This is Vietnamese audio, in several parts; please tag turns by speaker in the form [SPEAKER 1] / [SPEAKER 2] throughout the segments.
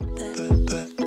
[SPEAKER 1] Trường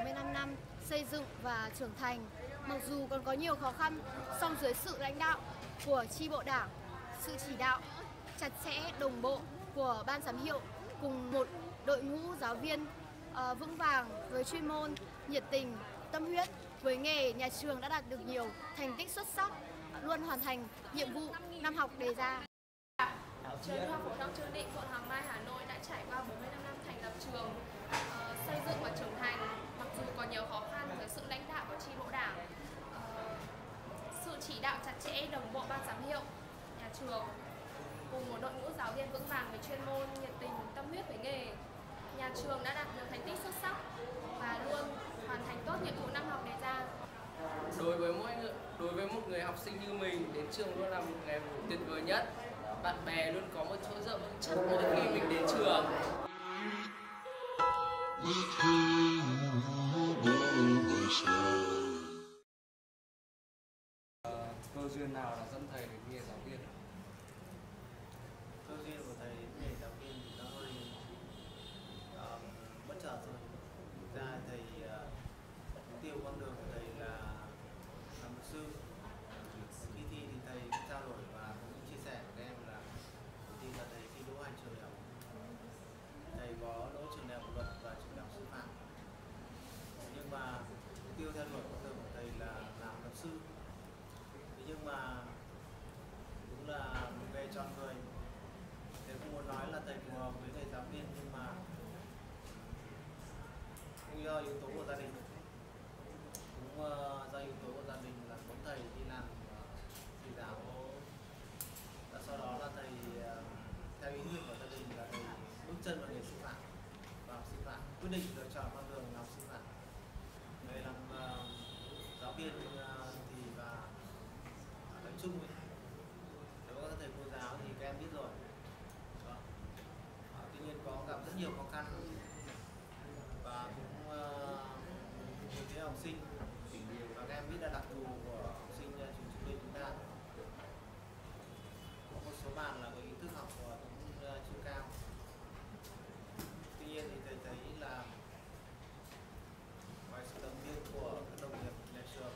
[SPEAKER 1] 45 năm xây dựng và trưởng thành. Mặc dù còn có nhiều khó khăn, song dưới sự lãnh đạo của tri bộ đảng, sự chỉ đạo chặt chẽ đồng bộ của ban giám hiệu cùng một đội ngũ giáo viên uh, vững vàng với chuyên môn, nhiệt tình, tâm huyết với nghề, nhà trường đã đạt được nhiều thành tích xuất sắc, luôn hoàn thành nhiệm vụ năm học đề ra.
[SPEAKER 2] Trường Trung học phổ thông Trương Định, quận Hoàng Mai, Hà Nội đã trải qua 45 năm đồng bộ ban giám hiệu, nhà trường cùng một đội ngũ giáo viên vững vàng về chuyên môn, nhiệt tình, tâm huyết với nghề. Nhà trường đã đạt được thành tích xuất sắc và luôn hoàn thành tốt nhiệm vụ năm học đề ra.
[SPEAKER 3] Đối với mỗi người, đối với một người học sinh như mình, đến trường luôn là một ngày tuyệt vời nhất bạn bè luôn có một chỗ dựa vững chắc mỗi khi mình đến trường
[SPEAKER 4] là
[SPEAKER 5] một nghề chọn người. Thầy cũng muốn nói là thầy phù hợp với thầy giáo viên nhưng mà cũng do yếu tố của gia đình. Cũng uh, do yếu tố của gia đình là muốn thầy đi làm uh, thầy giáo và sau đó là thầy uh, theo ý nguyện của gia đình là thầy bước chân vào nghề sư phạm vào sư phạm quyết định lựa chọn con đường làm sư phạm người làm uh, giáo viên uh, thì và nói chung ấy, nếu các thầy cô giáo thì các em biết rồi Đó. À, tuy nhiên có gặp rất nhiều khó khăn và cũng học sinh. Và các em biết là đặc thù của học sinh ờ, trường chúng tôi chúng ta. Có một số bạn là có ý thức học ờ, cũng ờ, chưa cao. Tuy nhiên thì thầy thấy là ngoài sự động viên của các đồng nghiệp nhà trường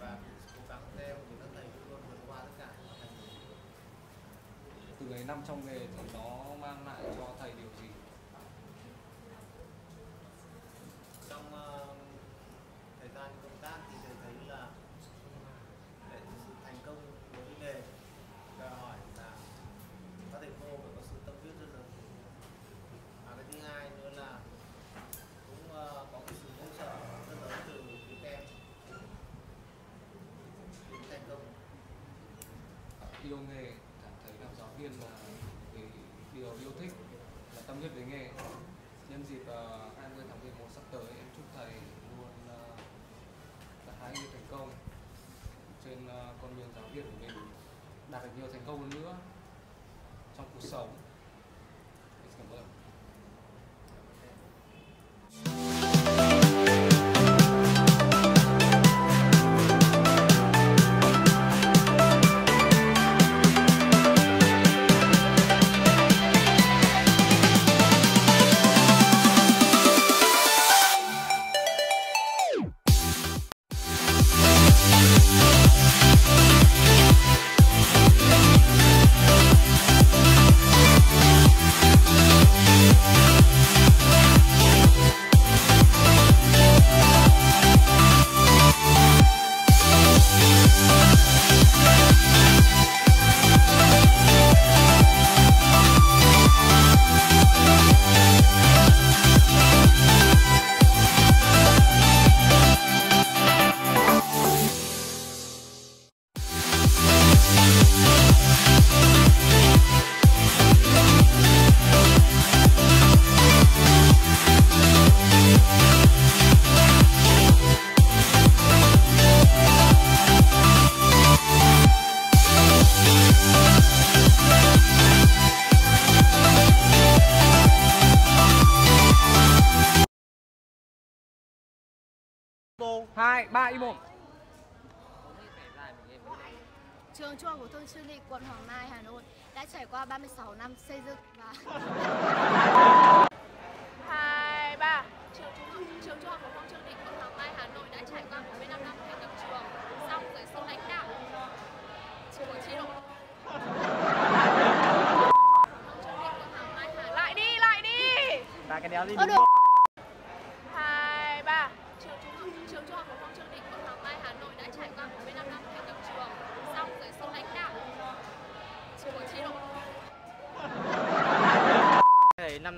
[SPEAKER 5] và cố gắng theo các em thì các thầy luôn vượt qua tất cả thành
[SPEAKER 4] từ ấy năm trong nghề thì nó mang lại cho thầy điều gì
[SPEAKER 5] trong uh, thời gian công tác thì thầy thấy là để sự thành công đối với nghề đòi hỏi là các thầy cô phải có sự tâm huyết rất lớn và cái thứ hai nữa là cũng uh, có cái sự hỗ trợ rất lớn từ phía các em đến thành công
[SPEAKER 4] yêu nghề cảm thấy làm giáo viên là cái điều yêu thích là tâm huyết với nghề. Nhân dịp ờ, uh, 20 tháng 11 sắp tới em chúc thầy luôn uh, gặt hái nhiều thành công. Trên uh, con đường giáo viên của mình đạt được nhiều thành công hơn nữa trong cuộc sống. Imo
[SPEAKER 6] hai ba Imo
[SPEAKER 1] Trường Trung học của thôn Chuyên Lịch, quận Hoàng Mai, Hà Nội đã trải qua 36 năm xây dựng và
[SPEAKER 2] hai ba. Trường trung học trường trung học phổ thông Trương Định, quận Hoàng Mai, Hà Nội đã trải qua 45 năm thành lập trường, xong dưới sự lãnh đạo của chi đội lại đi lại đi.
[SPEAKER 6] Lại cái đéo đi
[SPEAKER 1] Ô, được.